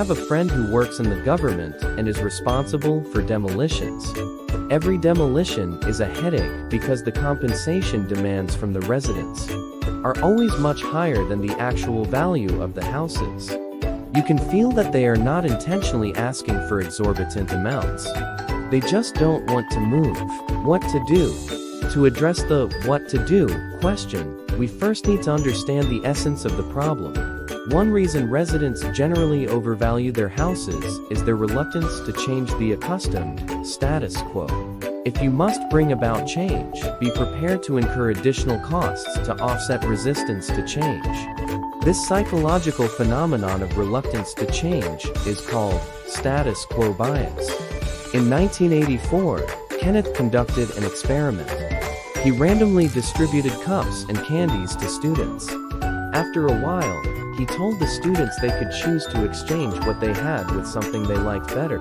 have a friend who works in the government and is responsible for demolitions. Every demolition is a headache because the compensation demands from the residents are always much higher than the actual value of the houses. You can feel that they are not intentionally asking for exorbitant amounts. They just don't want to move. What to do? To address the what to do question, we first need to understand the essence of the problem. One reason residents generally overvalue their houses is their reluctance to change the accustomed status quo. If you must bring about change, be prepared to incur additional costs to offset resistance to change. This psychological phenomenon of reluctance to change is called status quo bias. In 1984, Kenneth conducted an experiment. He randomly distributed cups and candies to students. After a while, he told the students they could choose to exchange what they had with something they liked better.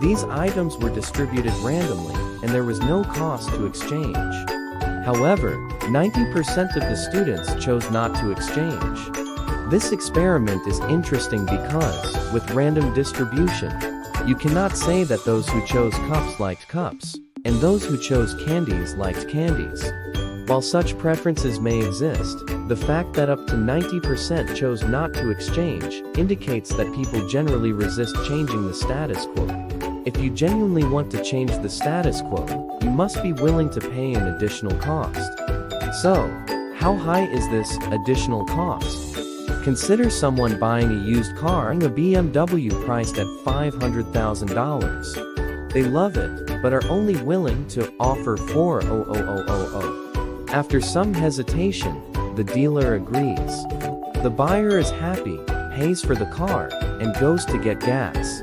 These items were distributed randomly, and there was no cost to exchange. However, 90% of the students chose not to exchange. This experiment is interesting because, with random distribution, you cannot say that those who chose cups liked cups, and those who chose candies liked candies. While such preferences may exist, the fact that up to 90% chose not to exchange indicates that people generally resist changing the status quo. If you genuinely want to change the status quo, you must be willing to pay an additional cost. So, how high is this additional cost? Consider someone buying a used car, a BMW priced at $500,000. They love it, but are only willing to offer $400,000. After some hesitation, the dealer agrees. The buyer is happy, pays for the car, and goes to get gas.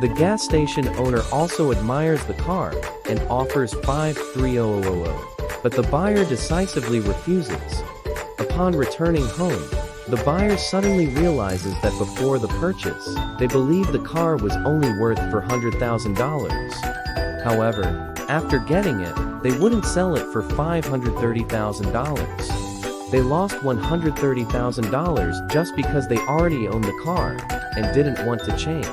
The gas station owner also admires the car and offers 53000, but the buyer decisively refuses. Upon returning home, the buyer suddenly realizes that before the purchase, they believed the car was only worth $400,000. However, after getting it, they wouldn't sell it for $530,000. They lost $130,000 just because they already owned the car and didn't want to change.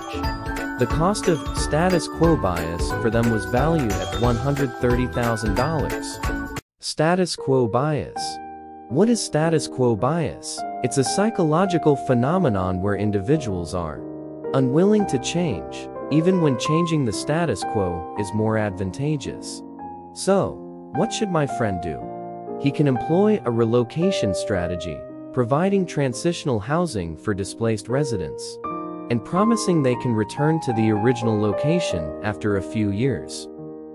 The cost of status quo bias for them was valued at $130,000. Status quo bias. What is status quo bias? It's a psychological phenomenon where individuals are unwilling to change, even when changing the status quo is more advantageous. So, what should my friend do? He can employ a relocation strategy, providing transitional housing for displaced residents, and promising they can return to the original location after a few years.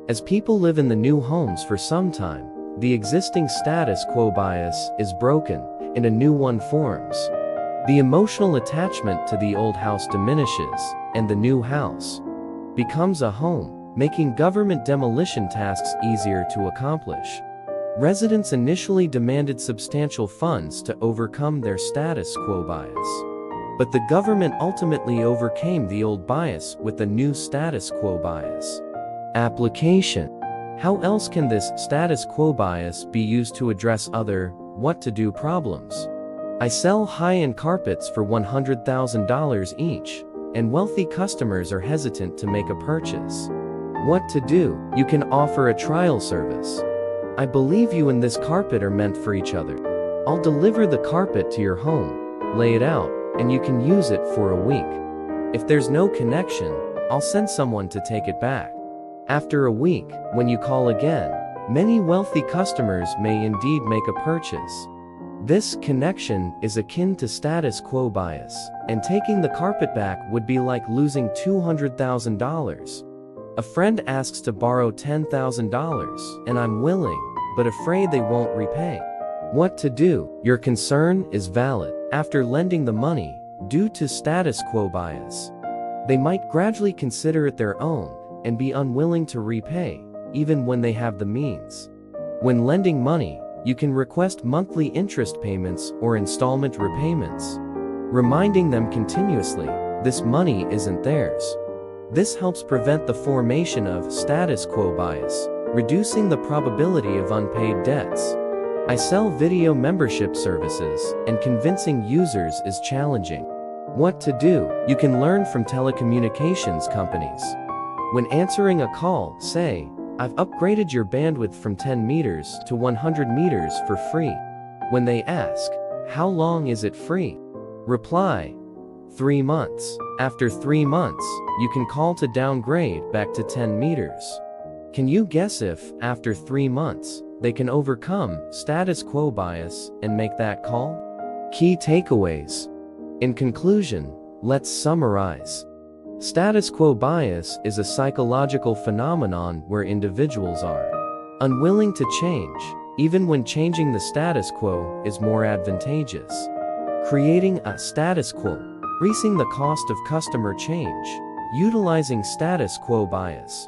As people live in the new homes for some time, the existing status quo bias is broken, and a new one forms. The emotional attachment to the old house diminishes, and the new house becomes a home, making government demolition tasks easier to accomplish. Residents initially demanded substantial funds to overcome their status quo bias. But the government ultimately overcame the old bias with the new status quo bias. Application how else can this status quo bias be used to address other, what to do problems? I sell high-end carpets for $100,000 each, and wealthy customers are hesitant to make a purchase. What to do? You can offer a trial service. I believe you and this carpet are meant for each other. I'll deliver the carpet to your home, lay it out, and you can use it for a week. If there's no connection, I'll send someone to take it back. After a week, when you call again, many wealthy customers may indeed make a purchase. This connection is akin to status quo bias, and taking the carpet back would be like losing $200,000. A friend asks to borrow $10,000, and I'm willing, but afraid they won't repay. What to do? Your concern is valid. After lending the money, due to status quo bias, they might gradually consider it their own and be unwilling to repay, even when they have the means. When lending money, you can request monthly interest payments or installment repayments, reminding them continuously, this money isn't theirs. This helps prevent the formation of status quo bias, reducing the probability of unpaid debts. I sell video membership services, and convincing users is challenging. What to do, you can learn from telecommunications companies. When answering a call, say, I've upgraded your bandwidth from 10 meters to 100 meters for free. When they ask, How long is it free? Reply, 3 months. After 3 months, you can call to downgrade back to 10 meters. Can you guess if, after 3 months, they can overcome status quo bias and make that call? Key takeaways. In conclusion, let's summarize. Status quo bias is a psychological phenomenon where individuals are unwilling to change, even when changing the status quo is more advantageous. Creating a status quo, increasing the cost of customer change, utilizing status quo bias,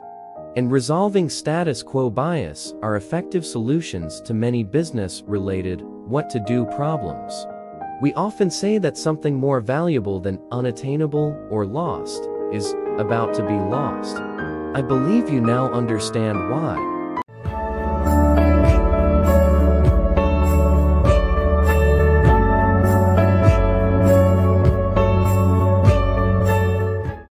and resolving status quo bias are effective solutions to many business related what to do problems. We often say that something more valuable than unattainable or lost is about to be lost. I believe you now understand why.